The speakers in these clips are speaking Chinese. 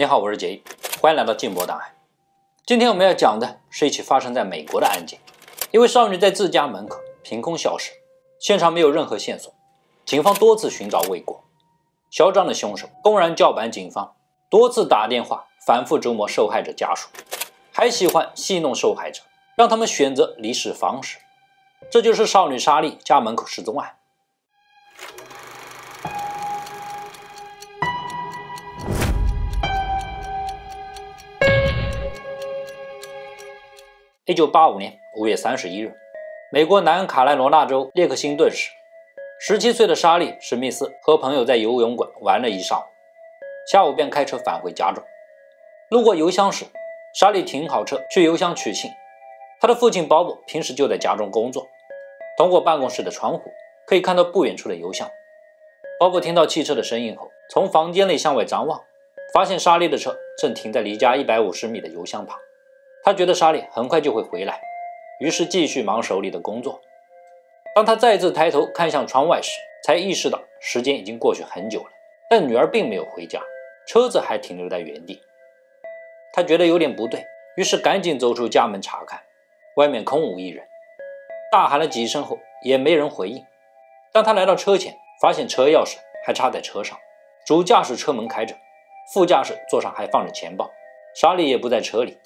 你好，我是杰一，欢迎来到静博档案。今天我们要讲的是一起发生在美国的案件。一位少女在自家门口凭空消失，现场没有任何线索，警方多次寻找未果。嚣张的凶手公然叫板警方，多次打电话反复折磨受害者家属，还喜欢戏弄受害者，让他们选择离世方式。这就是少女莎莉家门口失踪案。一九八五年五月三十一日，美国南卡罗来纳州列克星顿市，十七岁的莎莉·史密斯和朋友在游泳馆玩了一上午，下午便开车返回家中。路过邮箱时，莎莉停好车去邮箱取信。她的父亲保姆平时就在家中工作，通过办公室的窗户可以看到不远处的邮箱。保姆听到汽车的声音后，从房间内向外张望，发现莎莉的车正停在离家一百五十米的邮箱旁。他觉得莎莉很快就会回来，于是继续忙手里的工作。当他再次抬头看向窗外时，才意识到时间已经过去很久了，但女儿并没有回家，车子还停留在原地。他觉得有点不对，于是赶紧走出家门查看，外面空无一人。大喊了几声后，也没人回应。当他来到车前，发现车钥匙还插在车上，主驾驶车门开着，副驾驶座上还放着钱包，莎莉也不在车里。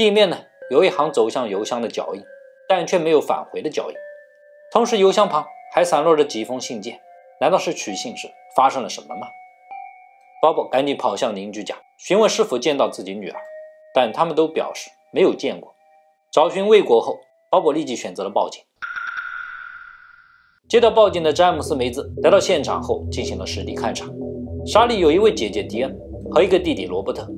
地面呢有一行走向邮箱的脚印，但却没有返回的脚印。同时，邮箱旁还散落着几封信件。难道是取信时发生了什么吗？鲍勃赶紧跑向邻居家询问是否见到自己女儿，但他们都表示没有见过。找寻未果后，鲍勃立即选择了报警。接到报警的詹姆斯梅兹来到现场后进行了实地勘查。莎莉有一位姐姐迪恩和一个弟弟罗伯特，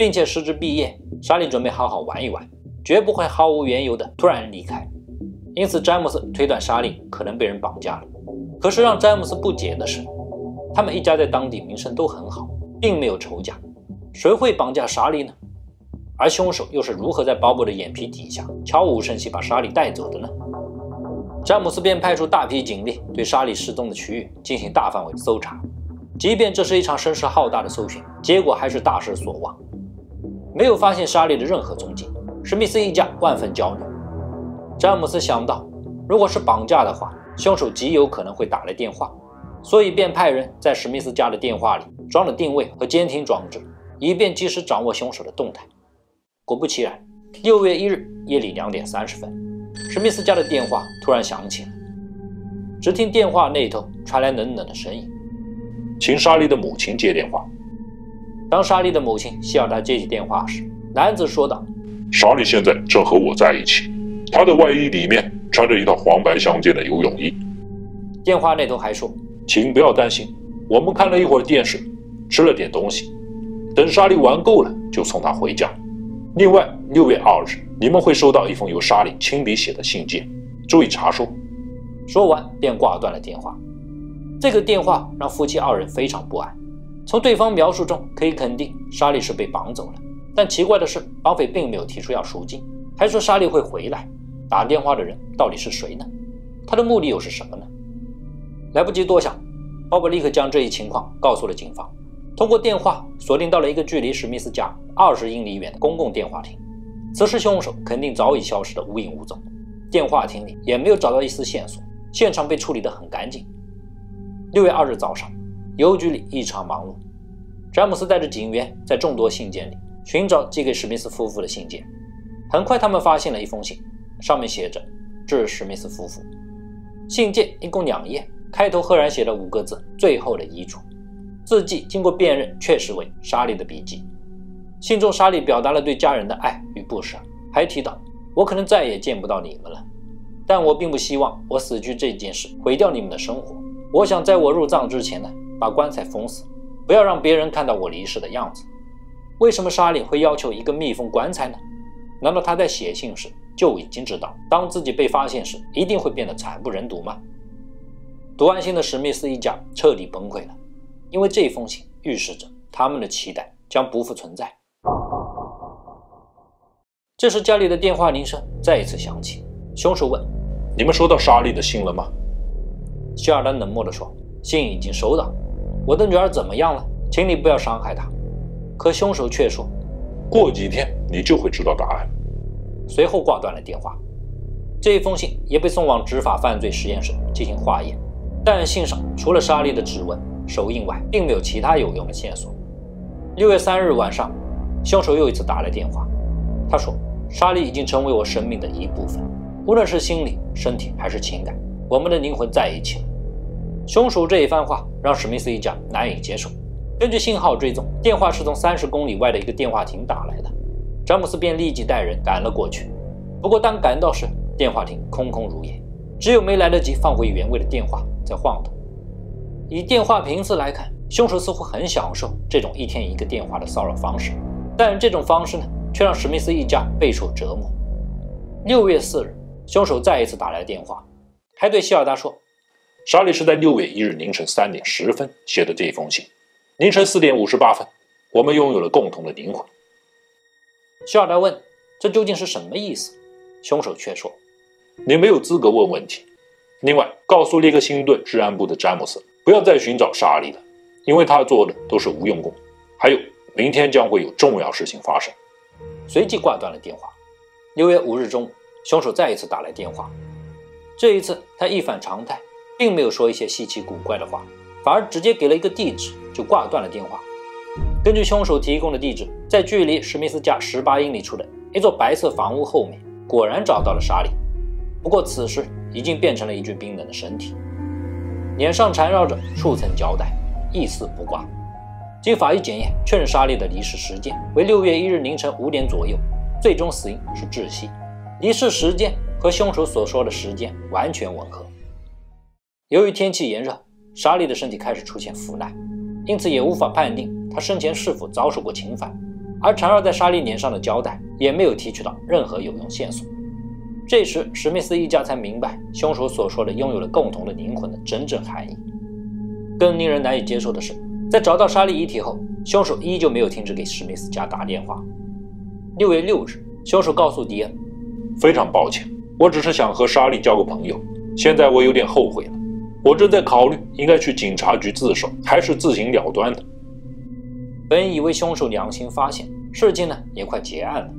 并且时值毕业。莎莉准备好好玩一玩，绝不会毫无缘由的突然离开。因此，詹姆斯推断莎莉可能被人绑架了。可是让詹姆斯不解的是，他们一家在当地名声都很好，并没有仇家，谁会绑架莎莉呢？而凶手又是如何在鲍勃的眼皮底下悄无声息把莎莉带走的呢？詹姆斯便派出大批警力对莎莉失踪的区域进行大范围搜查。即便这是一场声势浩大的搜寻，结果还是大失所望。没有发现莎莉的任何踪迹，史密斯一家万分焦虑。詹姆斯想到，如果是绑架的话，凶手极有可能会打来电话，所以便派人在史密斯家的电话里装了定位和监听装置，以便及时掌握凶手的动态。果不其然，六月一日夜里两点三十分，史密斯家的电话突然响起了。只听电话那头传来冷冷的声音：“请莎莉的母亲接电话。”当莎莉的母亲希尔达接起电话时，男子说道：“莎莉现在正和我在一起，她的外衣里面穿着一套黄白相间的游泳衣。”电话那头还说：“请不要担心，我们看了一会儿电视，吃了点东西，等莎莉玩够了就送她回家。另外，六月二日你们会收到一封由莎莉亲笔写的信件，注意查收。”说完便挂断了电话。这个电话让夫妻二人非常不安。从对方描述中可以肯定，莎莉是被绑走了。但奇怪的是，绑匪并没有提出要赎金，还说莎莉会回来。打电话的人到底是谁呢？他的目的又是什么呢？来不及多想，鲍勃立刻将这一情况告诉了警方。通过电话锁定到了一个距离史密斯家二十英里远的公共电话亭。此时凶手肯定早已消失得无影无踪，电话亭里也没有找到一丝线索，现场被处理得很干净。六月二日早上。邮局里异常忙碌，詹姆斯带着警员在众多信件里寻找寄给史密斯夫妇的信件。很快，他们发现了一封信，上面写着“致史密斯夫妇”。信件一共两页，开头赫然写了五个字：“最后的遗嘱”。字迹经过辨认，确实为莎莉的笔迹。信中，莎莉表达了对家人的爱与不舍，还提到：“我可能再也见不到你们了，但我并不希望我死去这件事毁掉你们的生活。我想在我入葬之前呢。”把棺材封死，不要让别人看到我离世的样子。为什么莎莉会要求一个密封棺材呢？难道他在写信时就已经知道，当自己被发现时一定会变得惨不忍睹吗？读完信的史密斯一家彻底崩溃了，因为这封信预示着他们的期待将不复存在。这时，家里的电话铃声再一次响起。凶手问：“你们收到莎莉的信了吗？”希尔丹冷漠地说：“信已经收到。”我的女儿怎么样了？请你不要伤害她。可凶手却说：“过几天你就会知道答案。”随后挂断了电话。这一封信也被送往执法犯罪实验室进行化验，但信上除了莎莉的指纹、手印外，并没有其他有用的线索。六月三日晚上，凶手又一次打来电话，他说：“莎莉已经成为我生命的一部分，无论是心理、身体还是情感，我们的灵魂在一起了。”凶手这一番话让史密斯一家难以接受。根据信号追踪，电话是从三十公里外的一个电话亭打来的。詹姆斯便立即带人赶了过去。不过，当赶到时，电话亭空空如也，只有没来得及放回原位的电话在晃动。以电话频次来看，凶手似乎很享受这种一天一个电话的骚扰方式，但这种方式呢，却让史密斯一家备受折磨。六月四日，凶手再一次打来电话，还对希尔达说。莎莉是在六月一日凌晨三点十分写的这一封信。凌晨四点五十八分，我们拥有了共同的灵魂。希尔达问：“这究竟是什么意思？”凶手却说：“你没有资格问问题。另外，告诉列克星顿治安部的詹姆斯，不要再寻找莎莉了，因为他做的都是无用功。还有，明天将会有重要事情发生。”随即挂断了电话。六月五日中午，凶手再一次打来电话，这一次他一反常态。并没有说一些稀奇古怪的话，反而直接给了一个地址就挂断了电话。根据凶手提供的地址，在距离史密斯家十八英里处的一座白色房屋后面，果然找到了莎莉。不过此时已经变成了一具冰冷的身体，脸上缠绕着数层胶带，一丝不挂。经法医检验，确认莎莉的离世时间为六月一日凌晨五点左右，最终死因是窒息，离世时间和凶手所说的时间完全吻合。由于天气炎热，莎莉的身体开始出现腐烂，因此也无法判定她生前是否遭受过侵犯。而缠绕在莎莉脸上的胶带也没有提取到任何有用线索。这时，史密斯一家才明白凶手所说的拥有了共同的灵魂的真正含义。更令人难以接受的是，在找到莎莉遗体后，凶手依旧没有停止给史密斯家打电话。六月六日，凶手告诉迪恩：“非常抱歉，我只是想和莎莉交个朋友。现在我有点后悔了。”我正在考虑应该去警察局自首，还是自行了断的。本以为凶手良心发现，事情呢也快结案了。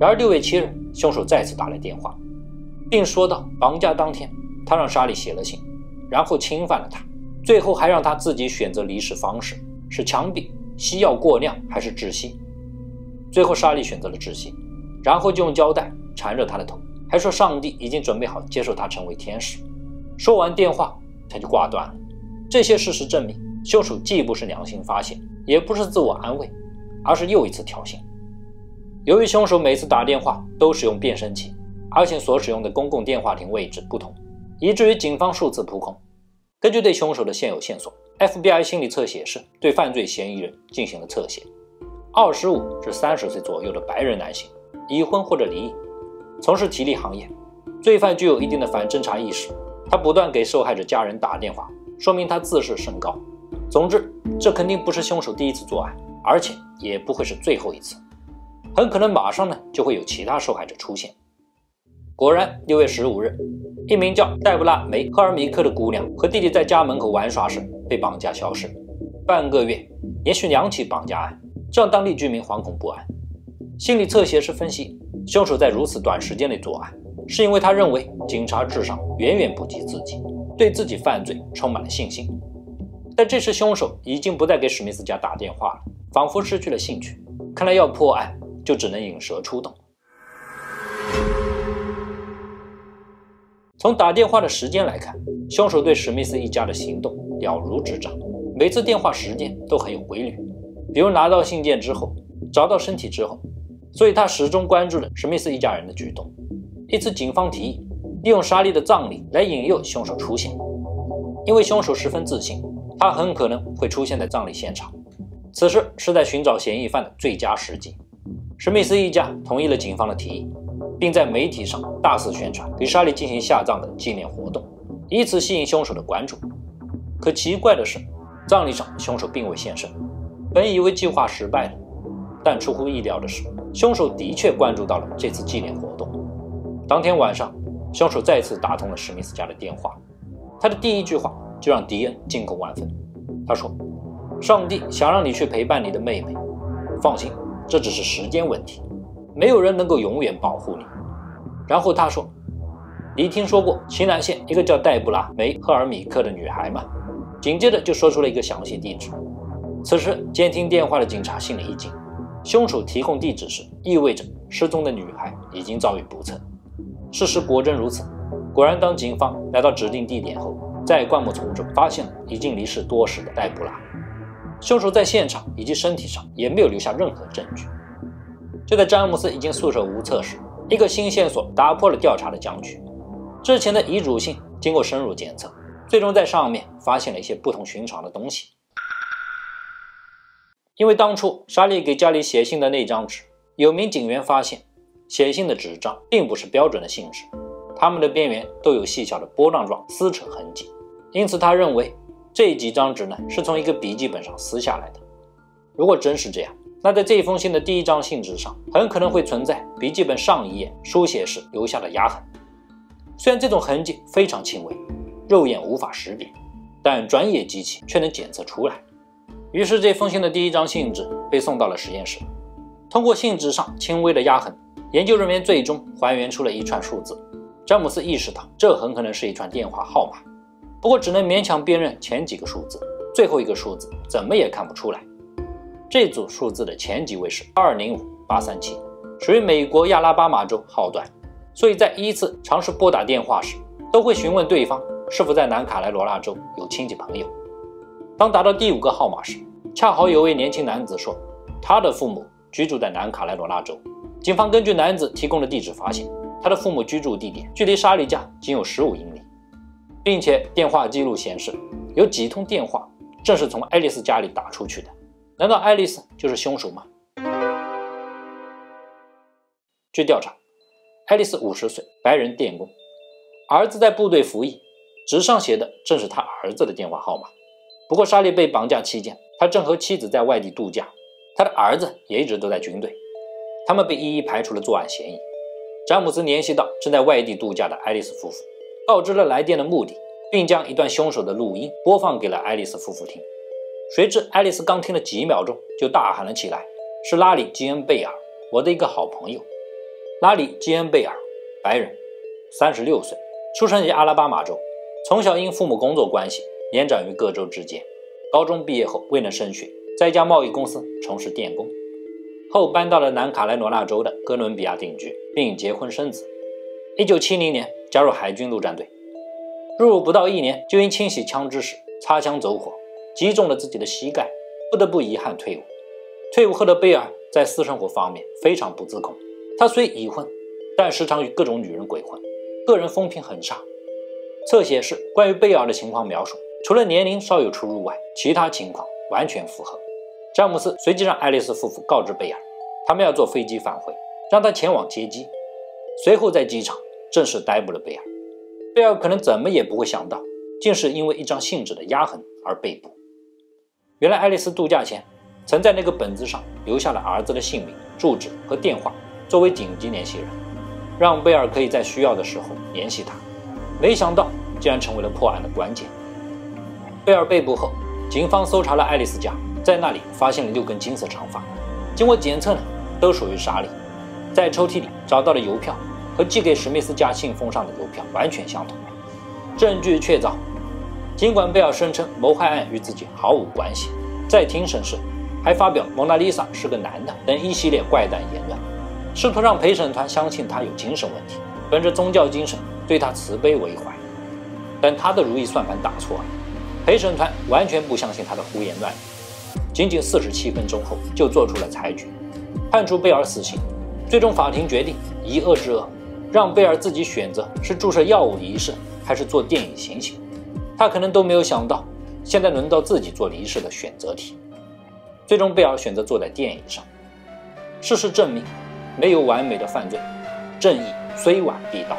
然而六月七日，凶手再次打来电话，并说道：绑架当天，他让莎莉写了信，然后侵犯了她，最后还让她自己选择离世方式，是枪毙、吸药过量还是窒息。最后莎莉选择了窒息，然后就用胶带缠着她的头，还说上帝已经准备好接受她成为天使。说完电话。他就挂断了。这些事实证明，凶手既不是良心发现，也不是自我安慰，而是又一次挑衅。由于凶手每次打电话都使用变声器，而且所使用的公共电话亭位置不同，以至于警方数次扑空。根据对凶手的现有线索，FBI 心理测写室对犯罪嫌疑人进行了测写：二十五至三十岁左右的白人男性，已婚或者离异，从事体力行业，罪犯具有一定的反侦查意识。他不断给受害者家人打电话，说明他自视甚高。总之，这肯定不是凶手第一次作案，而且也不会是最后一次。很可能马上呢就会有其他受害者出现。果然，六月十五日，一名叫黛布拉·梅·赫尔米克的姑娘和弟弟在家门口玩耍时被绑架消失。半个月，连续两起绑架案，这让当地居民惶恐不安。心理测写师分析，凶手在如此短时间内作案。是因为他认为警察智商远远不及自己，对自己犯罪充满了信心。但这时凶手已经不再给史密斯家打电话了，仿佛失去了兴趣。看来要破案就只能引蛇出洞。从打电话的时间来看，凶手对史密斯一家的行动了如指掌，每次电话时间都很有规律。比如拿到信件之后，找到身体之后，所以他始终关注着史密斯一家人的举动。一次，警方提议利用莎莉的葬礼来引诱凶手出现，因为凶手十分自信，他很可能会出现在葬礼现场。此时是在寻找嫌疑犯的最佳时机。史密斯一家同意了警方的提议，并在媒体上大肆宣传给莎莉进行下葬的纪念活动，以此吸引凶手的关注。可奇怪的是，葬礼上凶手并未现身。本以为计划失败了，但出乎意料的是，凶手的确关注到了这次纪念活动。当天晚上，凶手再次打通了史密斯家的电话。他的第一句话就让迪恩惊恐万分。他说：“上帝想让你去陪伴你的妹妹，放心，这只是时间问题，没有人能够永远保护你。然后他说：“你听说过奇南县一个叫黛布拉·梅赫尔米克的女孩吗？”紧接着就说出了一个详细地址。此时监听电话的警察心里一惊，凶手提供地址时，意味着失踪的女孩已经遭遇不测。事实果真如此。果然，当警方来到指定地点后，在灌木丛中发现了已经离世多时的黛布拉。凶手在现场以及身体上也没有留下任何证据。就在詹姆斯已经束手无策时，一个新线索打破了调查的僵局。之前的遗嘱信经过深入检测，最终在上面发现了一些不同寻常的东西。因为当初莎莉给家里写信的那张纸，有名警员发现，写信的纸张并不是标准的信纸，它们的边缘都有细小的波浪状撕扯痕迹，因此他认为这几张纸呢是从一个笔记本上撕下来的。如果真是这样，那在这封信的第一张信纸上，很可能会存在笔记本上一页书写时留下的压痕。虽然这种痕迹非常轻微，肉眼无法识别，但专业机器却能检测出来。于是，这封信的第一张信纸被送到了实验室。通过信纸上轻微的压痕，研究人员最终还原出了一串数字。詹姆斯意识到，这很可能是一串电话号码，不过只能勉强辨认前几个数字，最后一个数字怎么也看不出来。这组数字的前几位是二零五八三七，属于美国亚拉巴马州号段，所以在依次尝试拨打电话时，都会询问对方是否在南卡莱罗纳州有亲戚朋友。当达到第五个号码时，恰好有位年轻男子说，他的父母居住在南卡莱罗纳州。警方根据男子提供的地址发现，他的父母居住地点距离沙利家仅有十五英里，并且电话记录显示，有几通电话正是从爱丽丝家里打出去的。难道爱丽丝就是凶手吗？据调查，爱丽丝五十岁，白人电工，儿子在部队服役，纸上写的正是他儿子的电话号码。不过，莎莉被绑架期间，他正和妻子在外地度假，他的儿子也一直都在军队，他们被一一排除了作案嫌疑。詹姆斯联系到正在外地度假的爱丽丝夫妇，告知了来电的目的，并将一段凶手的录音播放给了爱丽丝夫妇听。谁知爱丽丝刚听了几秒钟，就大喊了起来：“是拉里·基恩贝尔，我的一个好朋友。”拉里·基恩贝尔，白人，三十六岁，出生于阿拉巴马州，从小因父母工作关系延展于各州之间。高中毕业后未能升学，在一家贸易公司从事电工，后搬到了南卡罗来纳州的哥伦比亚定居，并结婚生子。一九七零年加入海军陆战队，入伍不到一年就因清洗枪支时擦枪走火。击中了自己的膝盖，不得不遗憾退伍。退伍后的贝尔在私生活方面非常不自控。他虽已婚，但时常与各种女人鬼混，个人风评很差。侧写是关于贝尔的情况描述，除了年龄稍有出入外，其他情况完全符合。詹姆斯随即让爱丽丝夫妇告知贝尔，他们要坐飞机返回，让他前往接机。随后在机场正式逮捕了贝尔。贝尔可能怎么也不会想到，竟是因为一张信纸的压痕而被捕。原来爱丽丝度假前曾在那个本子上留下了儿子的姓名、住址和电话，作为紧急联系人，让贝尔可以在需要的时候联系他。没想到竟然成为了破案的关键。贝尔被捕后，警方搜查了爱丽丝家，在那里发现了六根金色长发，经过检测呢，都属于莎莉。在抽屉里找到了邮票，和寄给史密斯家信封上的邮票完全相同，证据确凿。尽管贝尔声称谋害案与自己毫无关系，在庭审时还发表“蒙娜丽莎是个男的”等一系列怪诞言论，试图让陪审团相信他有精神问题，本着宗教精神对他慈悲为怀。但他的如意算盘打错了，陪审团完全不相信他的胡言乱语。仅仅四十七分钟后就做出了裁决，判处贝尔死刑。最终法庭决定以恶治恶，让贝尔自己选择是注射药物离世，还是做电影行刑。他可能都没有想到，现在轮到自己做离世的选择题。最终，贝尔选择坐在电椅上。事实证明，没有完美的犯罪，正义虽晚必到。